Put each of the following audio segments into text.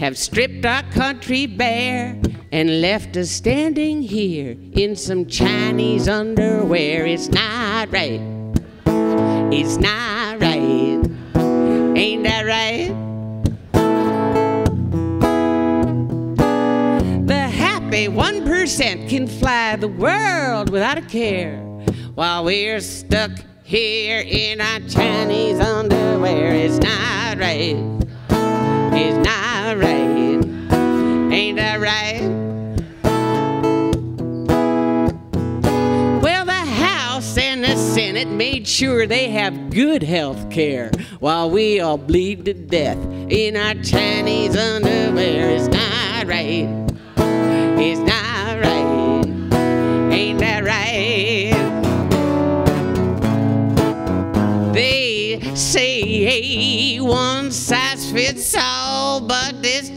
have stripped our country bare and left us standing here in some Chinese underwear. It's not right. It's not right. Ain't that right? The happy 1% can fly the world without a care while we're stuck here in our Chinese underwear. It's not right. Well, the House and the Senate made sure they have good health care while we all bleed to death in our Chinese underwear. It's not right. It's not right. Ain't that right? One size fits all, but this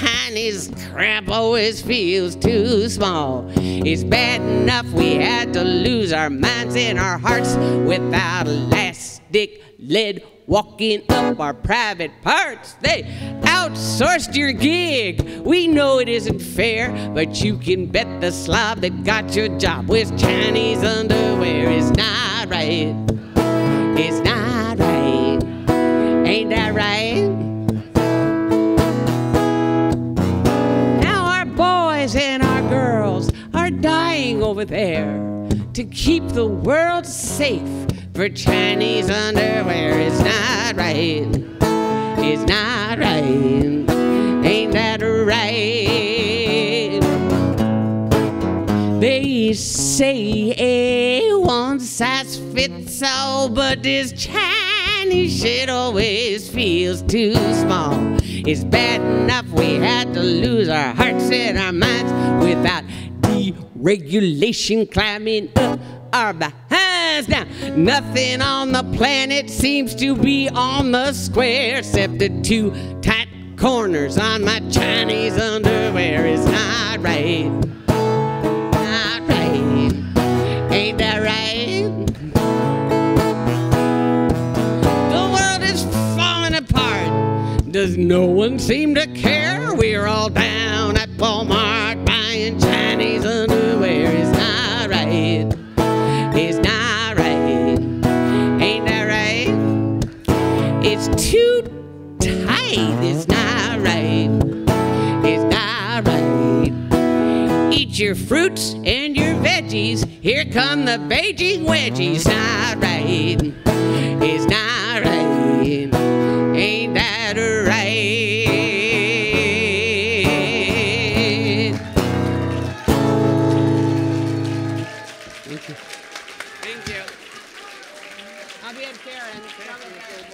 Chinese crap always feels too small. It's bad enough we had to lose our minds and our hearts without elastic lead walking up our private parts. They outsourced your gig. We know it isn't fair, but you can bet the slob that got your job with Chinese underwear is not right. Over there to keep the world safe for Chinese underwear. It's not right. It's not right. Ain't that right? They say a one size fits all, but this Chinese shit always feels too small. It's bad enough we had to lose our hearts and our minds without deregulation climbing up our behinds. Now, nothing on the planet seems to be on the square except the two tight corners on my Chinese underwear. Is not right. Not right. Ain't that right? The world is falling apart. Does no one seem to care? We're all down at Walmart buying Chinese underwear. It's not right. It's not right. Ain't that right? It's too tight. It's not right. It's not right. Eat your fruits and your veggies. Here come the Beijing wedgies. Not right. It's not Thank you. Thank you. I'll be at Karen.